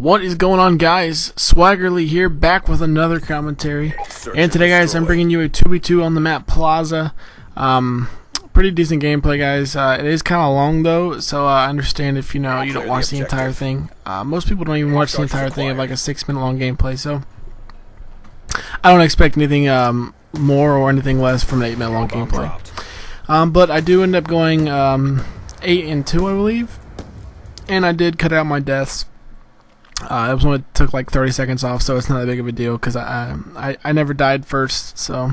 What is going on, guys? Swaggerly here, back with another commentary. And today, guys, I'm bringing you a 2v2 on the map Plaza. Um, pretty decent gameplay, guys. Uh, it is kind of long, though, so uh, I understand if you know you don't watch the entire thing. Uh, most people don't even watch the entire thing of like a six-minute long gameplay, so I don't expect anything um, more or anything less from an eight-minute long gameplay. Um, but I do end up going um, eight and two, I believe, and I did cut out my deaths. Uh, it was only took like 30 seconds off, so it's not that big of a deal because I, I I never died first. So,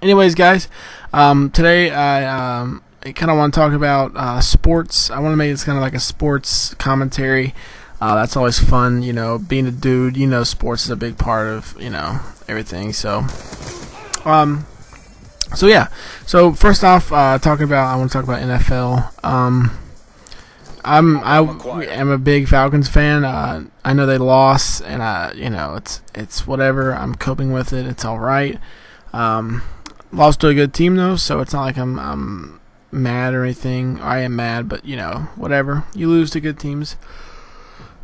anyways, guys, um, today I um, kind of want to talk about uh, sports. I want to make this kind of like a sports commentary. Uh, that's always fun, you know. Being a dude, you know, sports is a big part of you know everything. So, um, so yeah. So first off, uh, talking about I want to talk about NFL. Um, I'm I am a big Falcons fan. Uh, I know they lost, and I you know it's it's whatever. I'm coping with it. It's all right. Um, lost to a good team though, so it's not like I'm I'm mad or anything. I am mad, but you know whatever. You lose to good teams,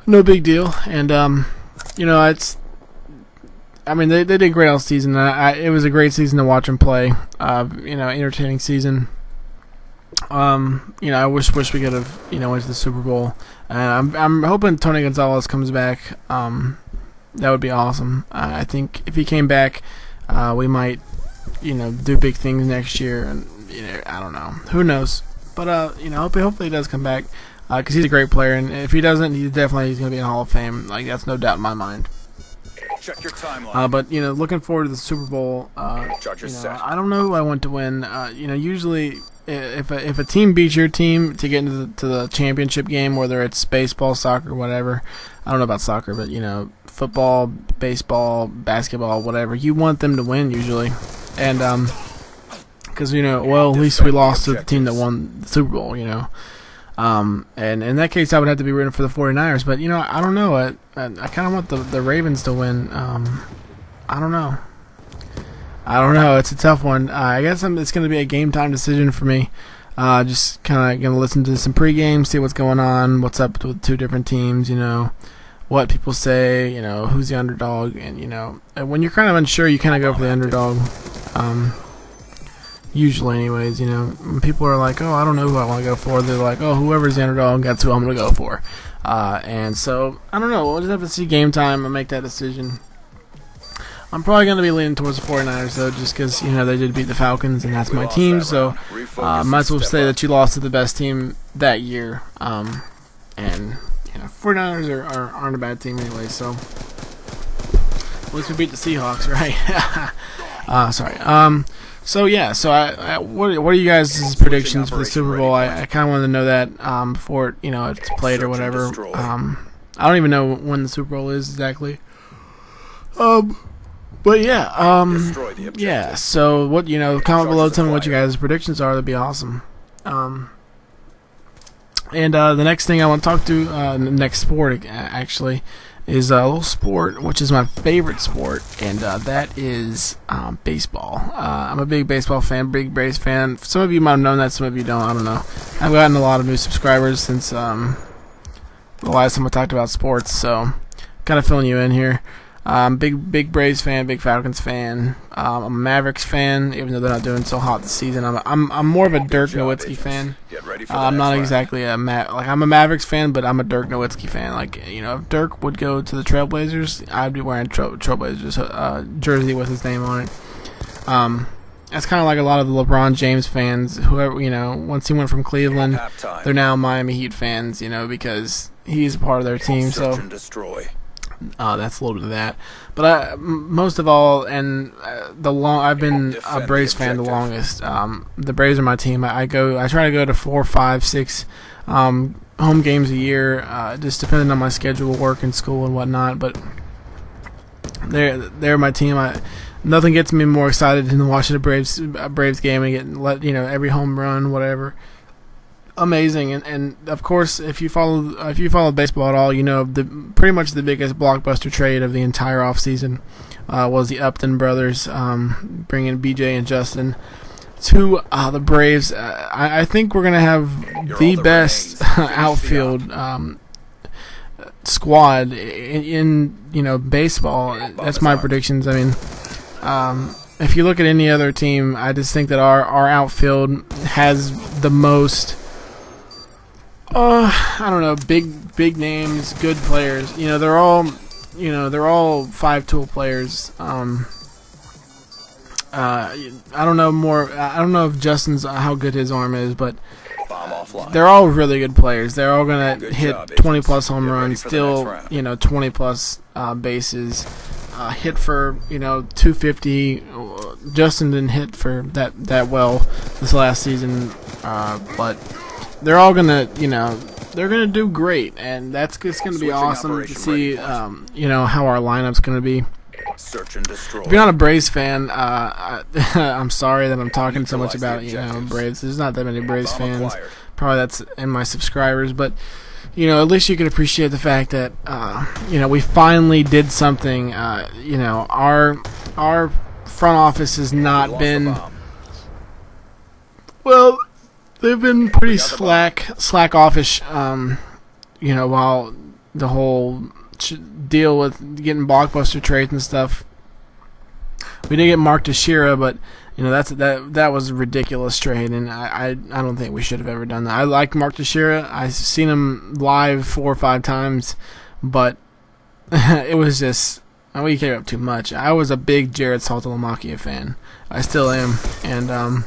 no big deal. And um, you know it's. I mean they they did great all season. I, I, it was a great season to watch them play. Uh, you know, entertaining season. Um, you know, I wish wish we could have you know went to the Super Bowl, and I'm I'm hoping Tony Gonzalez comes back. Um, that would be awesome. Uh, I think if he came back, uh, we might you know do big things next year, and you know I don't know, who knows. But uh, you know, hopefully, hopefully he does come back because uh, he's a great player, and if he doesn't, he's definitely he's gonna be in Hall of Fame. Like that's no doubt in my mind. Check your timeline. Uh, but you know, looking forward to the Super Bowl. Uh, you know, I don't know who I want to win. Uh, you know, usually if a, if a team beats your team to get into the, to the championship game, whether it's baseball, soccer, whatever. I don't know about soccer, but you know, football, baseball, basketball, whatever. You want them to win usually, and um, because you know, well, at least we lost to the team that won the Super Bowl. You know. Um, and in that case, I would have to be rooting for the 49ers. But, you know, I don't know. I, I, I kind of want the, the Ravens to win. Um, I don't know. I don't know. It's a tough one. Uh, I guess I'm, it's going to be a game time decision for me. Uh, just kind of going to listen to some pregame, see what's going on, what's up with two different teams, you know, what people say, you know, who's the underdog. And, you know, when you're kind of unsure, you kind of go for the underdog. Um, Usually, anyways, you know, when people are like, "Oh, I don't know who I want to go for," they're like, "Oh, whoever's the underdog, that's who I'm going to go for." Uh, and so, I don't know. We'll just have to see game time and make that decision. I'm probably going to be leaning towards the 49ers, though, just because, you know, they did beat the Falcons, and that's my team, so uh, might as well say that you lost to the best team that year. Um, and, you know, 49ers are, are, aren't a bad team anyway, so at least we beat the Seahawks, right? uh, sorry. Um, so yeah, so I, I what what are you guys' predictions for the Super Bowl? I, I kind of wanted to know that um, before you know it's played or whatever. Um, I don't even know when the Super Bowl is exactly. Um, but yeah, um, yeah. So what you know, comment below, tell me what you guys' predictions are. That'd be awesome. Um, and uh, the next thing I want to talk to, uh, next sport actually, is a little sport, which is my favorite sport, and uh, that is um, baseball. Uh, I'm a big baseball fan, big Braves fan. Some of you might have known that, some of you don't. I don't know. I've gotten a lot of new subscribers since um, the last time I talked about sports, so kind of filling you in here. Um, big big Braves fan, big Falcons fan. Um, I'm a Mavericks fan, even though they're not doing so hot this season. I'm a, I'm I'm more of a Dirk Nowitzki fan. Uh, I'm not exactly a Ma- like I'm a Mavericks fan, but I'm a Dirk Nowitzki fan. Like you know, if Dirk would go to the Trailblazers, I'd be wearing Trail- Trailblazers uh, jersey with his name on it. Um, that's kind of like a lot of the LeBron James fans. Whoever you know, once he went from Cleveland, they're now Miami Heat fans. You know, because he's a part of their team. So uh, that's a little bit of that. But I, most of all, and uh, the long I've been a Braves fan the longest. Um, the Braves are my team. I, I, go. I try to go to four, five, six um, home games a year, uh, just depending on my schedule, work and school and whatnot. But they're they're my team. I nothing gets me more excited than watching a Braves a Braves game and getting let you know every home run, whatever amazing, and, and of course, if you follow if you follow baseball at all, you know the pretty much the biggest blockbuster trade of the entire offseason uh, was the Upton brothers um, bringing BJ and Justin to uh, the Braves. Uh, I, I, think we're gonna have the, the best outfield. Um, squad in, in you know baseball. That's my predictions. I mean, um, if you look at any other team, I just think that our our outfield has the most. Uh, I don't know, big big names, good players. You know, they're all, you know, they're all five tool players. Um, uh, I don't know more. I don't know if Justin's how good his arm is, but they're all really good players. They're all gonna good hit job, 20 plus home runs, still you know 20 plus uh, bases, uh, hit for you know 250. Justin didn't hit for that that well this last season, uh, but they're all gonna you know they're gonna do great, and that's just gonna be awesome to see um, you know how our lineup's gonna be. Search and destroy. If you're not a Braves fan, uh, I, am sorry that I'm talking so much about you know Braves. There's not that many Braves fans. Probably that's in my subscribers, but you know at least you can appreciate the fact that uh, you know we finally did something. Uh, you know our our front office has not been well. They've been pretty slack slack offish. Um, you know while the whole deal with getting blockbuster trades and stuff. We did get Mark Teixeira, but you know that's that that was a ridiculous trade, and I, I, I don't think we should have ever done that. I like Mark Teixeira. I've seen him live four or five times, but it was just we gave up too much. I was a big Jared Saltalamacchia fan. I still am, and um,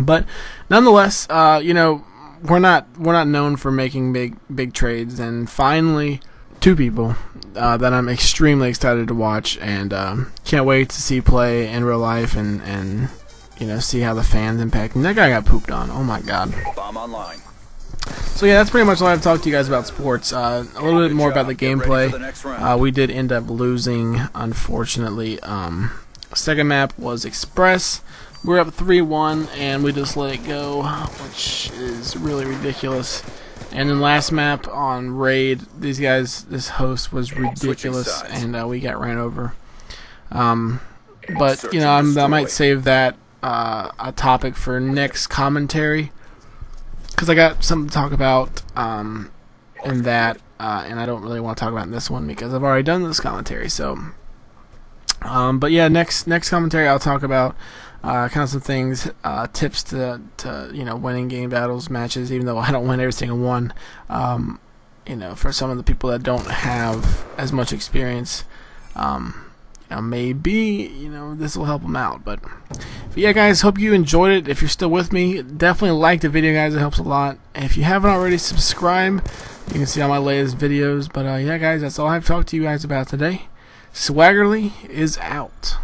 but nonetheless, uh, you know, we're not we're not known for making big big trades, and finally two people uh, that I'm extremely excited to watch and um, can't wait to see play in real life and, and you know see how the fans impact. And that guy got pooped on. Oh my god. Bomb online. So yeah, that's pretty much all I have to talk to you guys about sports. Uh, a little bit more about the gameplay. Uh, we did end up losing, unfortunately. Um, second map was Express. We're up 3-1, and we just let it go, which is really ridiculous. And then last map on raid, these guys, this host was ridiculous, and uh, we got ran over. Um, but you know, i might save that uh, a topic for next commentary because I got something to talk about um, in that, uh, and I don't really want to talk about in this one because I've already done this commentary. So, um, but yeah, next next commentary I'll talk about uh, kind of some things, uh, tips to, to you know winning GameBattles matches. Even though I don't win every single one, um, you know, for some of the people that don't have as much experience, um, you know, maybe you know this will help them out. But, but yeah, guys, hope you enjoyed it. If you're still with me, definitely like the video, guys. It helps a lot. And if you haven't already, subscribe. You can see all my latest videos. But uh, yeah, guys, that's all I've talked to you guys about today. Swaggerly is out.